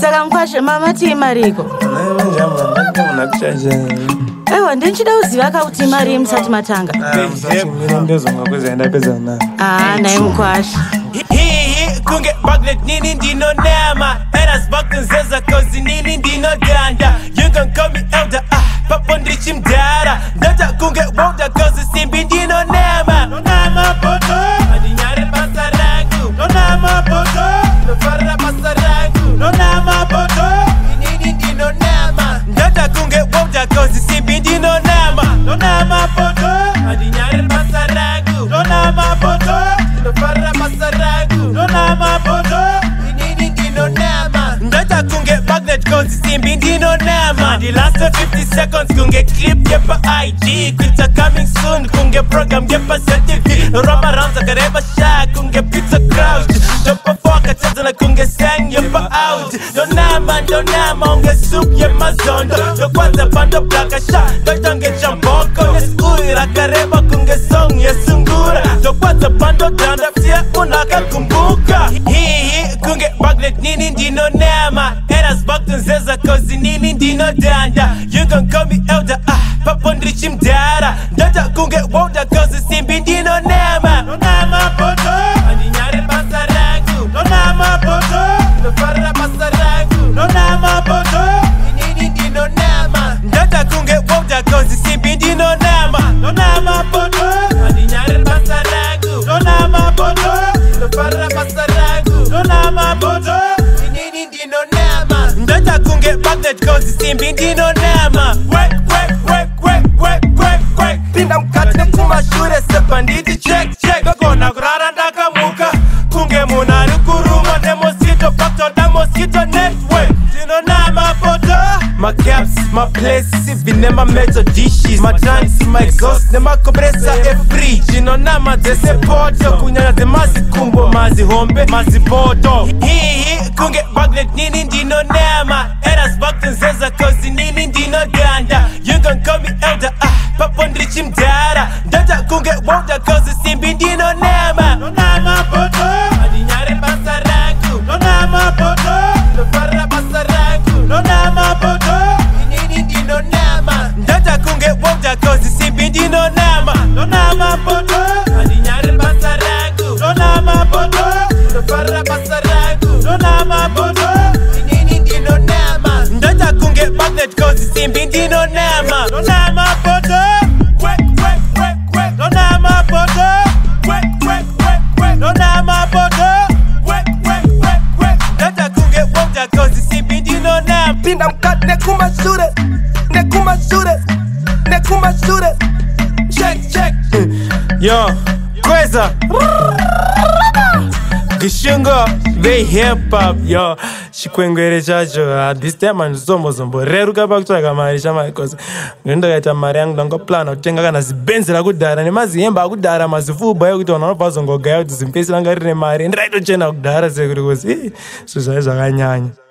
saka mkwasha mama tiimariko aiwa ndinchida uziva kautima rii musati matanga ah, ah, naye mukwasha kunge bagnet nini ndinonema erasbaknzeza kozi nini ndinodanda yugankomi elda ah, papo ndichimdara ndata kunge bolda kozi simbi ndinone sisimbi ndino nama the last 50 seconds kunge clip gepa id kuita coming soon kunge program gepa ctv roba rounds akareba sha kunge pizza crouch jopa foka cheza na kunge sang yepa out ndonama ndonama unge soup ye mazondo ndo kwanza pando blaka sha ndotonge chamboko ne rakareba kunge song ye sungura kwanza pando danda fia unakakumbuka hii kunge baglet nini ndino nema Eras Bogdan Zeza Kozi Nini Dino Danda You can call me Elder Ah Papo Ndrichi Mdara Ndata Kunge Wonda Kozi Simbi Dino Nema Nonama Poto Ani Nyare Basa Rangu Nonama Poto Ndo Farra Basa Rangu Nonama Poto Nini Dino Nema Ndata Kunge Wonda Kozi Simbi Dino Nema Nonama Poto Ani Nyare Basa Rangu Nonama Poto Ndo Farra Basa Rangu Nonama Poto Nini Dino Nema that causes him, bending on nama. maps my place even in my metal dishes my trance my ghost the my compressor a fridge you know now my support kunyana the mazi kumbo mazi hombe mazi boto he he kunge bagnet nini ndino nema eras bakten zeza kozi nini ndino ganda you can call me elder ah papo ndrichi mdara ndata kunge wonder kozi simbi ndino nema mean I'm cut neck my shooter neck my shooter neck my shooter check check yo Queza Gishunga they hip hop yo chikwengwere chacho ah, this time handizombozomboreruka pakutsvaga mari chamai cause ndo ndakaita mari yangu ndangoplana kutenga kana zibenzi rakudhara nemazihemba akudhara mazifubha ekuti vanhu vanobva zongogaya kuti zimpesi ranga riri nemari ndiraitochena kudhara sekuti kuzi i zvizvai zvakanyanya